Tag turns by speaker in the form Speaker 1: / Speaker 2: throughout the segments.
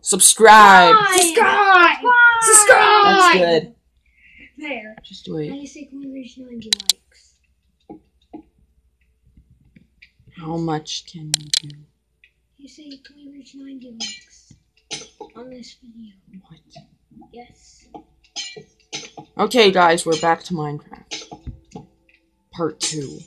Speaker 1: Subscribe.
Speaker 2: Subscribe.
Speaker 1: That's
Speaker 2: Subscribe.
Speaker 1: good.
Speaker 2: There.
Speaker 1: Just wait.
Speaker 2: you say, can we reach 90 likes?
Speaker 1: How much can we do?
Speaker 2: You say, can we reach 90 likes on this video?
Speaker 1: What?
Speaker 2: Yes.
Speaker 1: Okay, guys, we're back to Minecraft. Part 2.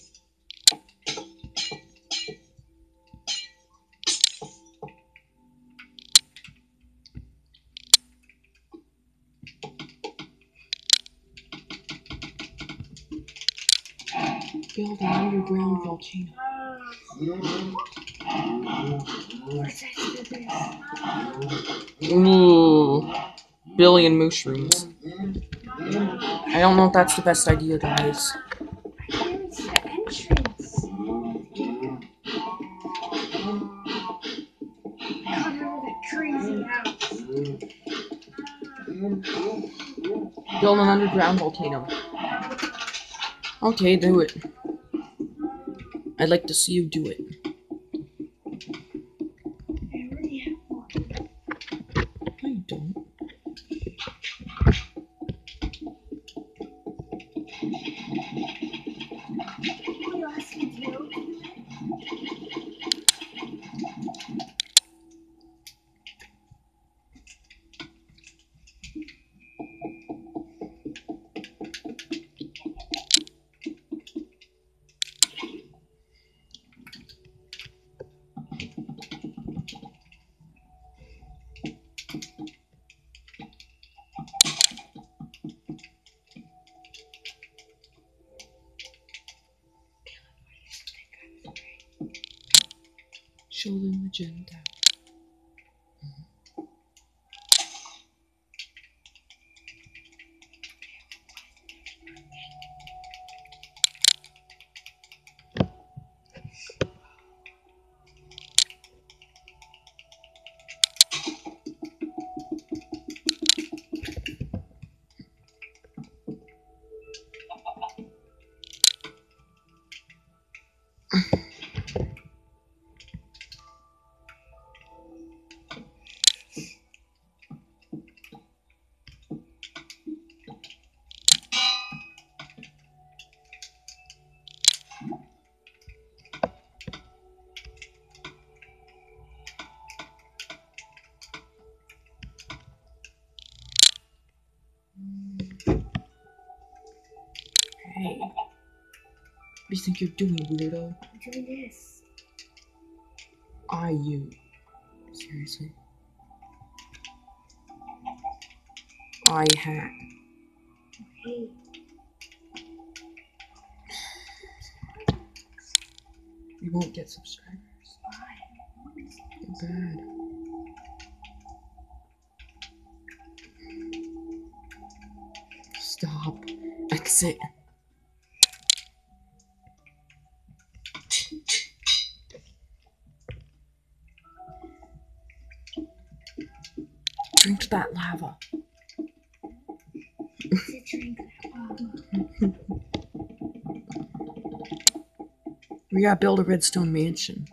Speaker 1: Build an underground volcano. Ooh. Billion mushrooms. I don't know if that's the best idea, guys. Build an underground volcano. Okay, do it. I'd like to see you do it. Show do you think you're doing, weirdo?
Speaker 2: I'm doing this.
Speaker 1: I you. Seriously. I hat.
Speaker 2: Hey,
Speaker 1: You won't get subscribers.
Speaker 2: why?
Speaker 1: You're bad. Stop. Exit. Drink that lava. We gotta build a redstone mansion.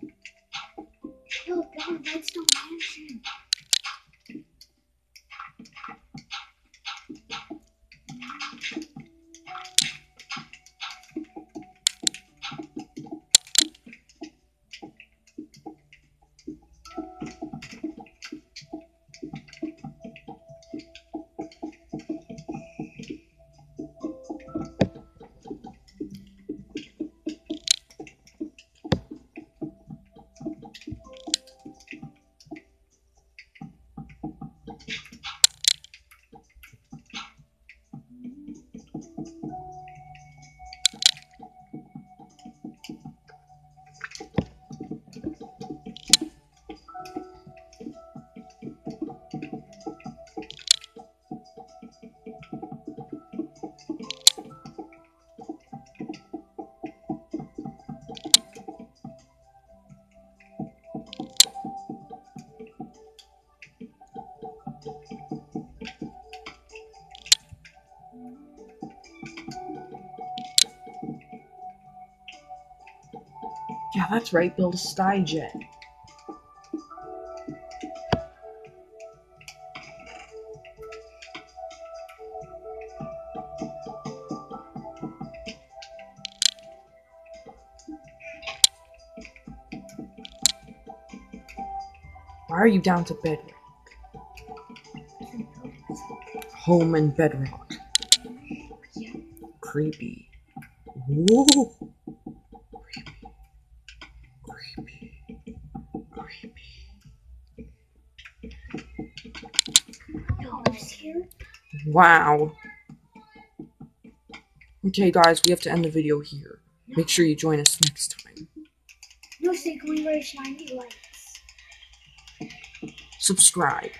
Speaker 1: Yeah, that's right, build a Styjet. Why are you down to bedrock? Home and bedrock. Creepy. Whoa. Wow. Okay, guys, we have to end the video here. Make sure you join us next time.
Speaker 2: No, say, can we reach 90 likes?
Speaker 1: Subscribe.